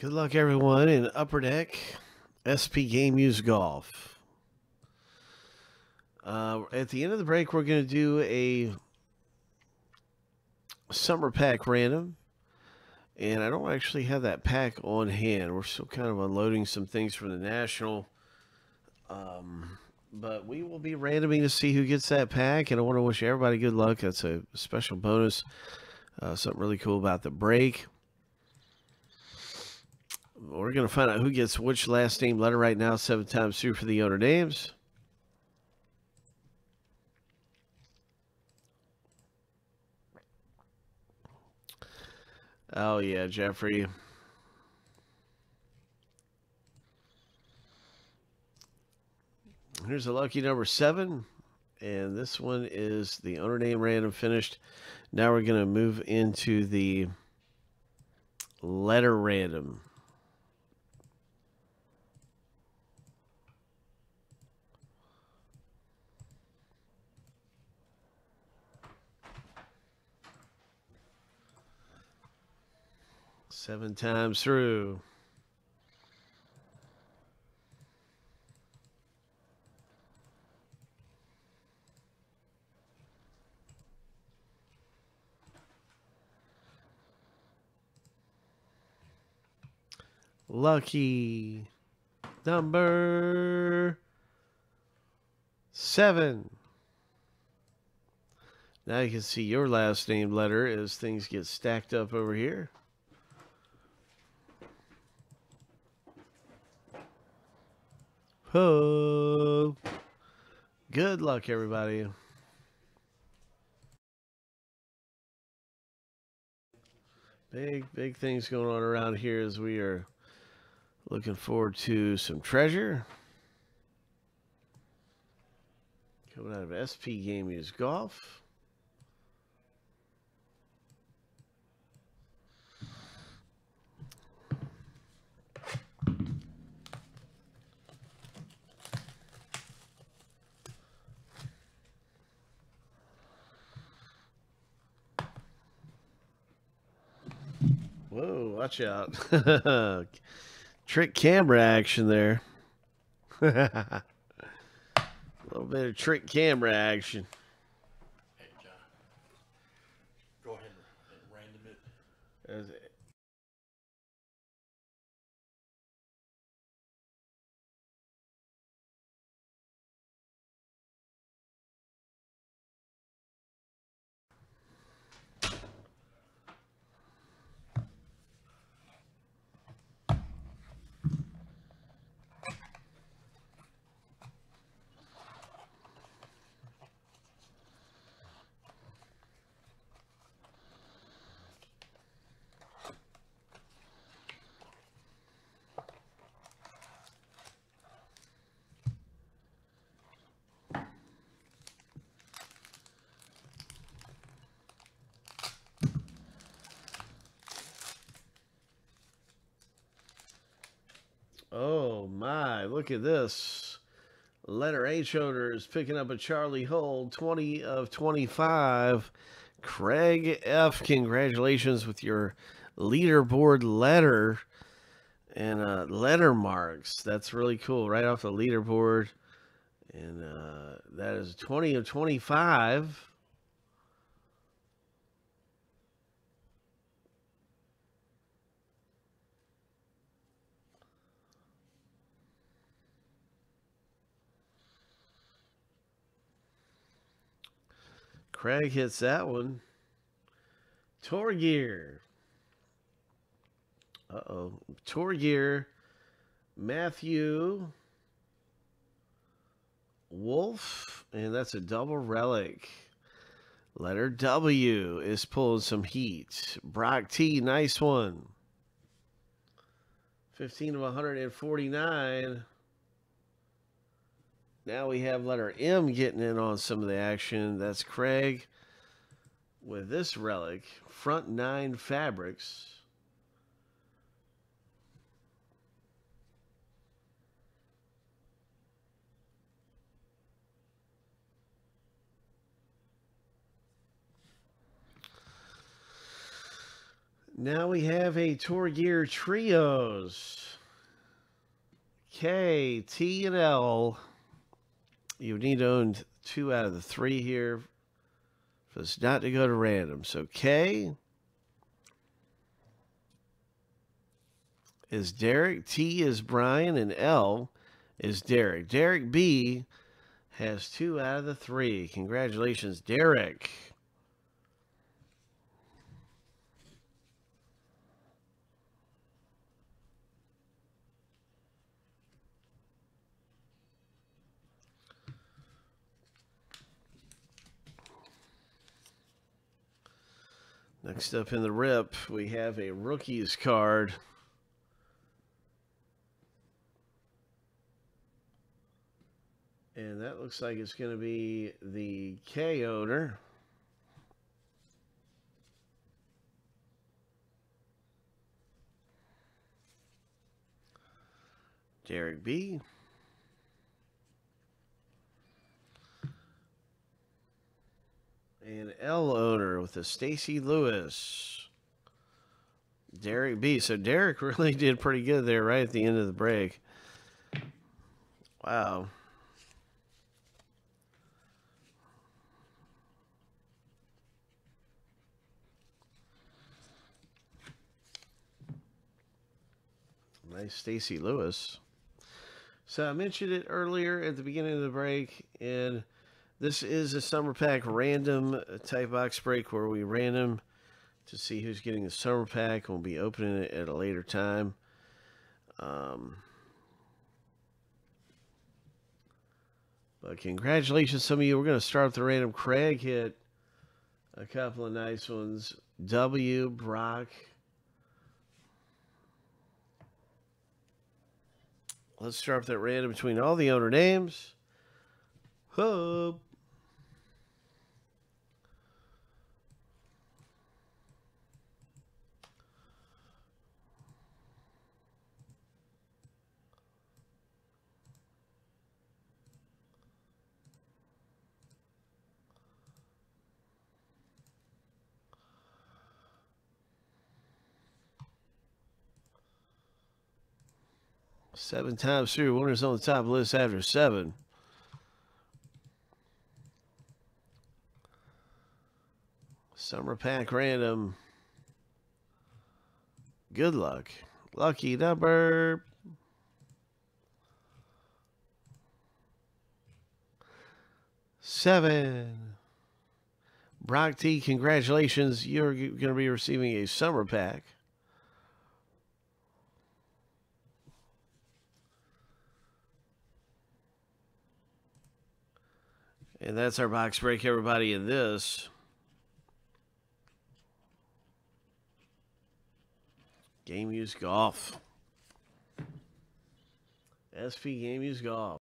Good luck, everyone, in Upper Deck SP Game Use Golf. Uh, at the end of the break, we're going to do a summer pack random. And I don't actually have that pack on hand. We're still kind of unloading some things from the National. Um, but we will be randoming to see who gets that pack. And I want to wish everybody good luck. That's a special bonus. Uh, something really cool about the break. We're going to find out who gets which last name letter right now, seven times through for the owner names. Oh, yeah, Jeffrey. Here's a lucky number seven. And this one is the owner name random finished. Now we're going to move into the letter random. Seven times through. Lucky number seven. Now you can see your last name letter as things get stacked up over here. Ho! Good luck, everybody. Big, big things going on around here as we are looking forward to some treasure. Coming out of SP Game Use Golf. Watch out. trick camera action there. A little bit of trick camera action. Hey, John. Go ahead and random it. There's it. Oh my, look at this. Letter H owners picking up a Charley Hull, 20 of 25. Craig F, congratulations with your leaderboard letter and uh, letter marks. That's really cool. Right off the leaderboard. And uh, that is 20 of 25. Craig hits that one. Tour gear. Uh oh. Tour gear. Matthew Wolff. And that's a double relic. Letter W is pulling some heat. Brock T, nice one. 15 of 149. Now we have letter M getting in on some of the action. That's Craig with this relic, front nine fabrics. Now we have a Tour Gear Trios. K, T, and L. You need to own two out of the three here for this not to go to random. So K is Derek, T is Brian, and L is Derek. Derek B has two out of the three. Congratulations, Derek. Next up in the rip, we have a rookies card. And that looks like it's going to be the K owner. Derek B. And L with the Stacy Lewis. Derek B. So Derek really did pretty good there right at the end of the break. Wow. Nice Stacy Lewis. So I mentioned it earlier at the beginning of the break, and this is a summer pack random type box break where we random to see who's getting the summer pack. We'll be opening it at a later time. Um, but congratulations, some of you. We're going to start with the random. Craig hit a couple of nice ones. W, Brock. Let's start with that random between all the owner names. Hub. Seven times through. Winners on the top list after seven. Summer pack random. Good luck. Lucky number. Seven. Brock T, congratulations. You're going to be receiving a summer pack. And that's our box break, everybody, in this. Game Use Golf. SP Game Use Golf.